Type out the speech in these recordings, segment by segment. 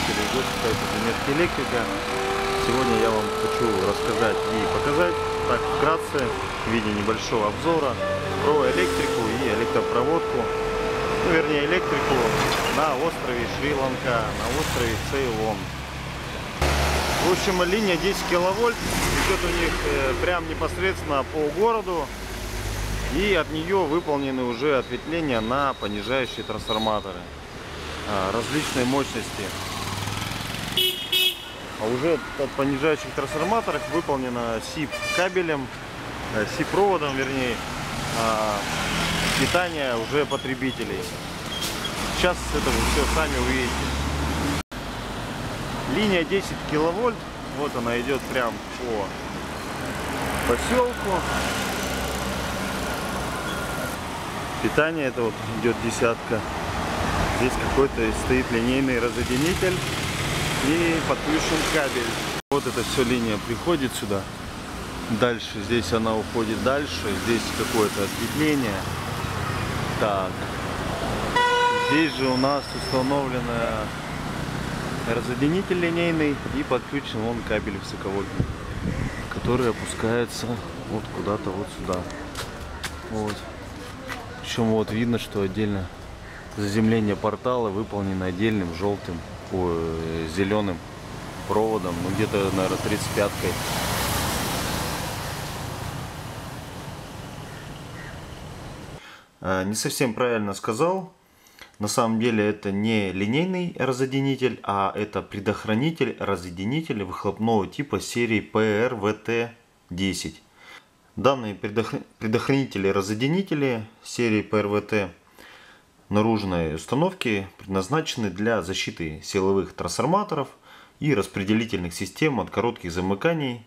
обитатели гости сайта Заметки Электрика. Сегодня я вам хочу рассказать и показать, так вкратце, в виде небольшого обзора, про электрику и электропроводку, ну, вернее электрику на острове Шри-Ланка, на острове Цейлон. В общем, линия 10 киловольт идет у них э, прям непосредственно по городу. И от нее выполнены уже ответвления на понижающие трансформаторы а, различной мощности. А уже от понижающих трансформаторов выполнено СИП кабелем, э, СИП проводом, вернее, а, питание уже потребителей. Сейчас это вы все сами увидите. Линия 10 киловольт, вот она идет прям по поселку. Питание это вот идет десятка. Здесь какой-то стоит линейный разъединитель и подключен кабель. Вот эта все линия приходит сюда. Дальше здесь она уходит дальше. Здесь какое-то ответвление. Так. Здесь же у нас установлена разъединитель линейный и подключен он кабель высоковольтный, который опускается вот куда-то вот сюда. Вот. Причем вот видно, что отдельно заземление портала выполнено отдельным желтым, ой, зеленым проводом, ну где-то, наверное, 35-кой. А, не совсем правильно сказал. На самом деле это не линейный разъединитель, а это предохранитель разъединителя выхлопного типа серии PRVT-10. Данные предохранители-разъединители серии PRVT наружной установки предназначены для защиты силовых трансформаторов и распределительных систем от коротких замыканий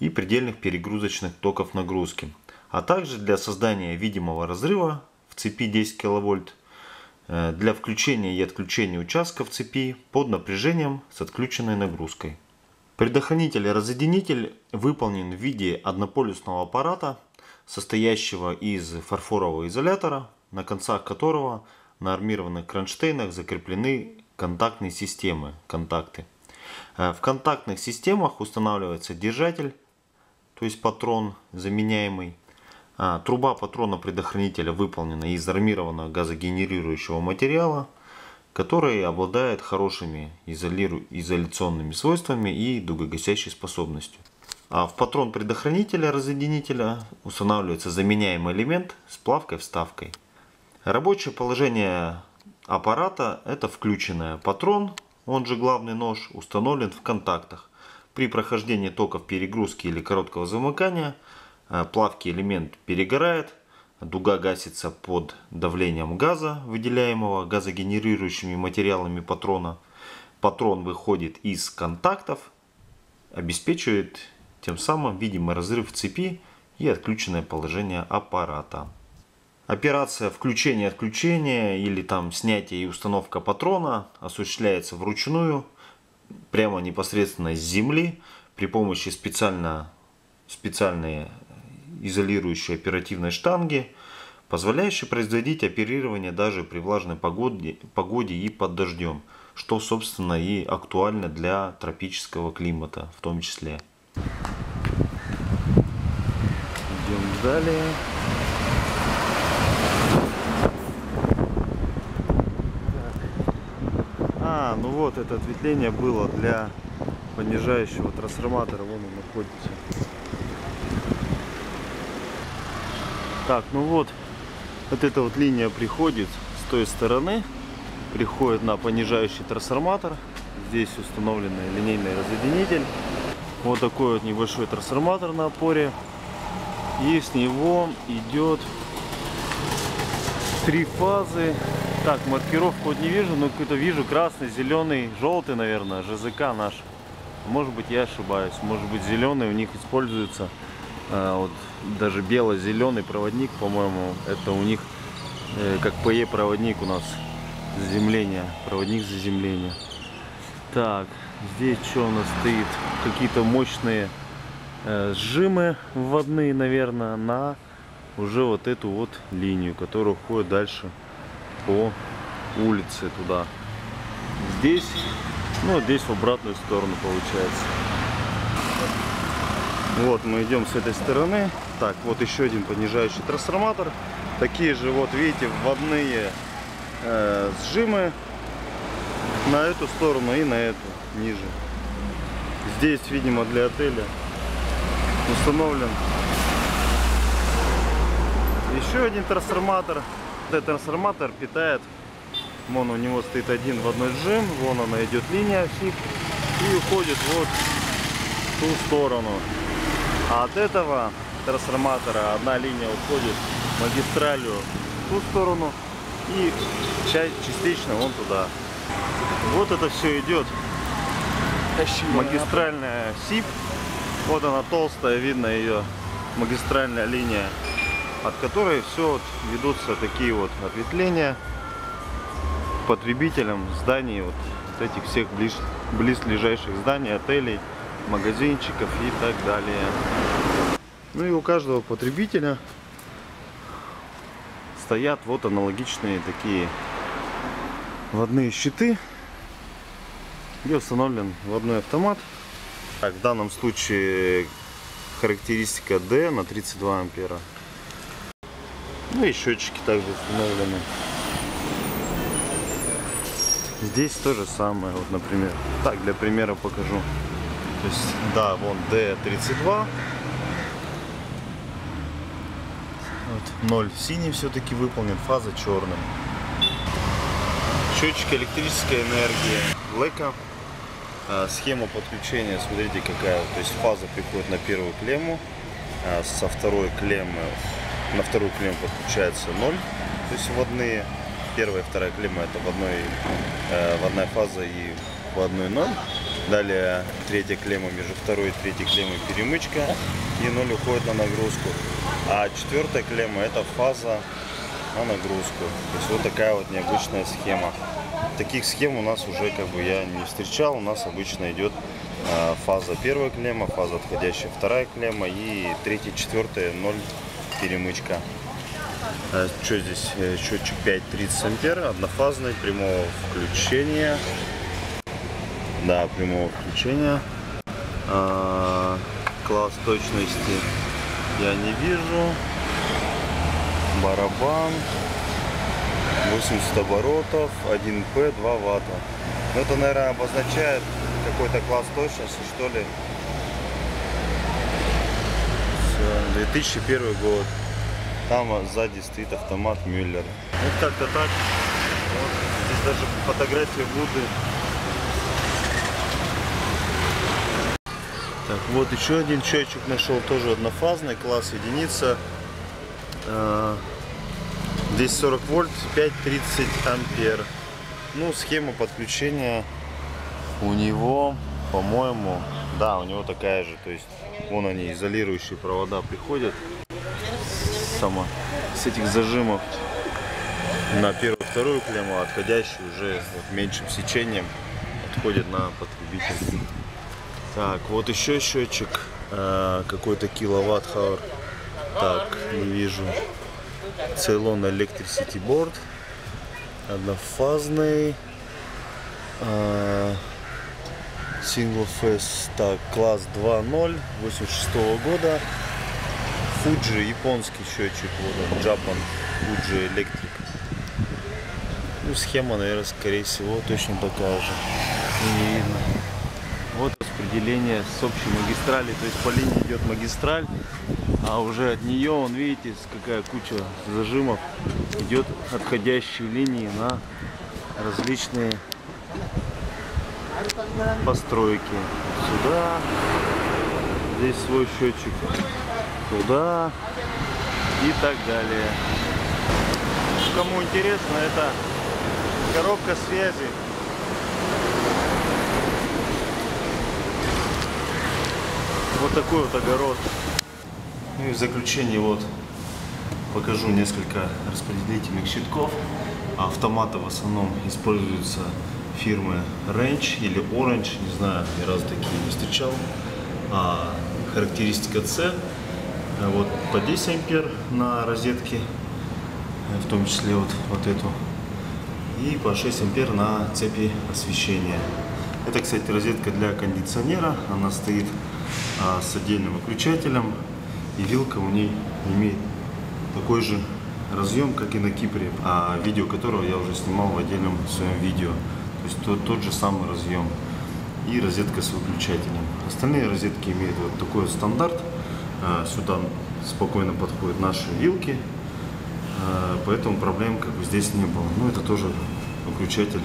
и предельных перегрузочных токов нагрузки, а также для создания видимого разрыва в цепи 10 кВт э, для включения и отключения участков цепи под напряжением с отключенной нагрузкой. Предохранитель-разъединитель выполнен в виде однополюсного аппарата, состоящего из фарфорового изолятора, на концах которого на армированных кронштейнах закреплены контактные системы, контакты. Э, в контактных системах устанавливается держатель, то есть патрон заменяемый. А, труба патрона предохранителя выполнена из армированного газогенерирующего материала – который обладает хорошими изолиру... изоляционными свойствами и дугогасящей способностью. А в патрон предохранителя разъединителя устанавливается заменяемый элемент с плавкой-вставкой. Рабочее положение аппарата это включенная патрон, он же главный нож, установлен в контактах. При прохождении токов перегрузки или короткого замыкания э, плавкий элемент перегорает, Дуга гасится под давлением газа, выделяемого газогенерирующими материалами патрона. Патрон выходит из контактов, обеспечивает тем самым видимый разрыв цепи и отключенное положение аппарата. Операция включения-отключения или там снятие и установка патрона осуществляется вручную, прямо непосредственно с земли при помощи специально, специальной изолирующей оперативной штанги, позволяющей производить оперирование даже при влажной погоде, погоде и под дождем, что собственно и актуально для тропического климата в том числе. Идем далее. Ну вот это ответвление было для понижающего трансформатора, вон он находится. Так, ну вот, вот эта вот линия приходит с той стороны, приходит на понижающий трансформатор. Здесь установленный линейный разъединитель. Вот такой вот небольшой трансформатор на опоре. И с него идет три фазы. Так, маркировку вот не вижу, но какой-то вижу красный, зеленый, желтый, наверное, ЖЗК наш. Может быть я ошибаюсь, может быть зеленый у них используется а, вот даже бело-зеленый проводник, по-моему, это у них э, как ПЕ проводник у нас заземления, проводник заземления. Так, здесь что у нас стоит? Какие-то мощные э, сжимы вводные, наверное, на уже вот эту вот линию, которая уходит дальше по улице туда. Здесь Ну, здесь в обратную сторону получается. Вот мы идем с этой стороны. Так, вот еще один понижающий трансформатор. Такие же, вот видите, вводные э, сжимы на эту сторону и на эту, ниже. Здесь, видимо, для отеля установлен еще один трансформатор. Этот трансформатор питает, вон у него стоит один в одной сжим, вон она идет линия фиг и уходит вот в ту сторону. А от этого трансформатора одна линия уходит магистралью в ту сторону и часть, частично вон туда. Вот это все идет. Магистральная СИП. Вот она толстая, видно ее магистральная линия, от которой все вот ведутся такие вот ответвления потребителям зданий вот, этих всех близ, близлежащих зданий, отелей, магазинчиков и так далее. Ну и у каждого потребителя стоят вот аналогичные такие вводные щиты, где установлен вводной автомат. Так, в данном случае характеристика D на 32 ампера. Ну и счетчики также установлены. Здесь то же самое, вот, например. Так, для примера покажу. То есть, да, вон D32. Вот, 0 синий все-таки выполнен, фаза черным. Счетчик электрической энергии. Блэка. А, схема подключения, смотрите какая. То есть фаза приходит на первую клемму. А со второй клеммы на вторую клемму подключается 0. То есть вводные. Первая и вторая клемма это в одной, э, вводная фаза и в одной 0. Далее третья клемма между второй и третьей клеммой перемычка и 0 уходит на нагрузку. А четвертая клемма это фаза на нагрузку. То есть вот такая вот необычная схема. Таких схем у нас уже как бы я не встречал. У нас обычно идет э, фаза первая клемма, фаза отходящая вторая клемма и третья, четвертая, 0 перемычка. А, что здесь? Э, счетчик 5.30 ампер, однофазный, прямого включения. Да, прямого включения. А, класс точности я не вижу. Барабан. 80 оборотов, 1П, 2 ватта. Ну, это, наверное, обозначает какой-то класс точности, что ли. Все, 2001 год. Там сзади стоит автомат Мюллер. Вот как-то так. Вот. Здесь даже фотография Будды. Так, вот еще один счетчик нашел, тоже однофазный, класс единица. А, Здесь 40 вольт, 5,30 ампер. Ну, схема подключения у него, по-моему, да, у него такая же. То есть, вон они, изолирующие провода приходят. Сама с этих зажимов на первую, вторую клемму, а отходящий уже вот, меньшим сечением отходит на потребитель. Так, вот еще счетчик, э, какой-то киловатт хаур. Так, не вижу. Ceylon Electricity Board однофазный Single так, класс 2.0 86 -го года. Fuji японский счетчик вот он, Japan Fuji Electric. Ну, схема наверное скорее всего точно такая же. Не видно. Вот распределение с общей магистрали. То есть по линии идет магистраль а уже от нее, он видите, какая куча зажимов идет отходящие линии на различные постройки. Сюда, здесь свой счетчик, туда и так далее. Кому интересно, это коробка связи. Вот такой вот огород. Ну и в заключение вот покажу несколько распределительных щитков. Автоматы в основном используются фирмы Range или Orange, не знаю, ни разу такие не встречал. А характеристика C, вот по 10 ампер на розетке, в том числе вот, вот эту, и по 6 ампер на цепи освещения. Это, кстати, розетка для кондиционера. Она стоит а, с отдельным выключателем. И вилка у ней имеет такой же разъем, как и на Кипре, а видео которого я уже снимал в отдельном своем видео. Есть тот, тот же самый разъем и розетка с выключателем. Остальные розетки имеют вот такой стандарт. А, Сюда спокойно подходят наши вилки, а, поэтому проблем как бы здесь не было. Ну это тоже выключатель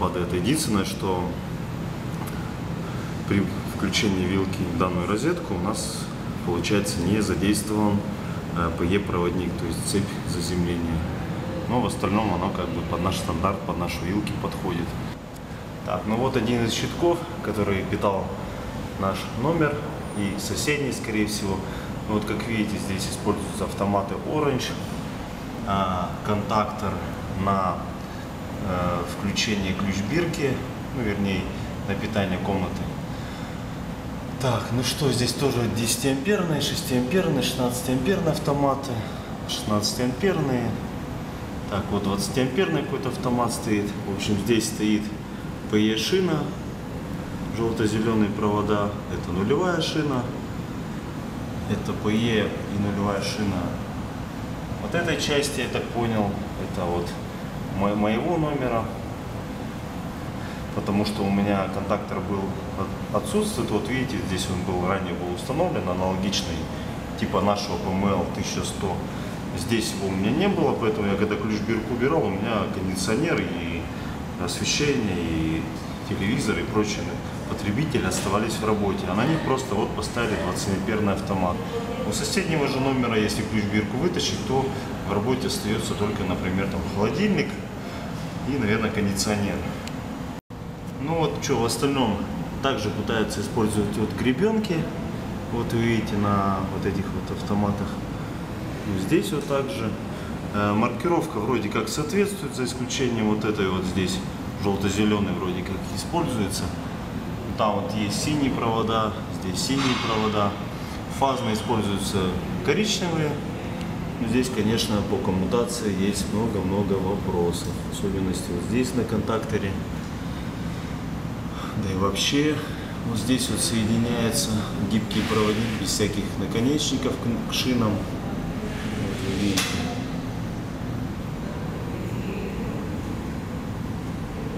под это. Единственное, что при включении вилки в данную розетку у нас получается не задействован PE-проводник, то есть цепь заземления. Но в остальном оно как бы под наш стандарт, под наши вилки подходит. Так, ну вот один из щитков, который питал наш номер и соседний, скорее всего. Ну вот как видите, здесь используются автоматы Orange, а, контактор на э, включение ключ-бирки, ну вернее на питание комнаты. Так, ну что, здесь тоже 10 амперные, 6 амперные, 16 амперные автоматы, 16 амперные. Так, вот 20 амперный какой-то автомат стоит. В общем, здесь стоит PE шина, желто-зеленые провода, это нулевая шина, это PE и нулевая шина. Вот этой части, я так понял, это вот мо- моего номера, потому что у меня контактор был от- отсутствует. Вот видите, здесь он был ранее был установлен, аналогичный, типа нашего PML 1100. Здесь его у меня не было, поэтому я когда ключ-бирку убирал, у меня кондиционер и освещение, и телевизор и прочие потребители оставались в работе. А на них просто вот поставили 20-амперный автомат. У соседнего же номера, если ключ-бирку вытащить, то в работе остается только, например, там холодильник и, наверное, кондиционер. Ну вот что, в остальном также пытаются использовать вот гребенки. Вот вы видите на вот этих вот автоматах. Ну, Здесь вот также. Э, Маркировка вроде как соответствует, за исключением вот этой вот здесь желто-зеленый вроде как используется. Там вот есть синие провода, здесь синие провода. Фазно используются коричневые. Здесь, конечно, по коммутации есть много-много вопросов. Особенности вот здесь на контакторе. Да и вообще, вот здесь вот соединяется гибкий проводник без всяких наконечников к шинам. Видите.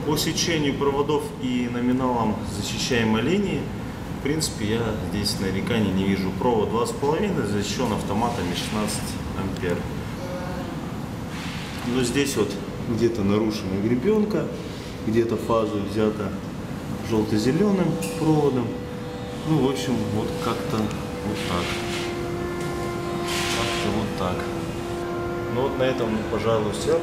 По сечению проводов и номиналам защищаемой линии, в принципе, я здесь нареканий не вижу. Провод 2,5 защищен автоматами 16 ампер. Но здесь вот где-то нарушена гребенка, где-то фаза взята желто-зеленым проводом. Ну, в общем, вот как-то вот так. Как-то вот так. Ну вот на этом, пожалуй, все.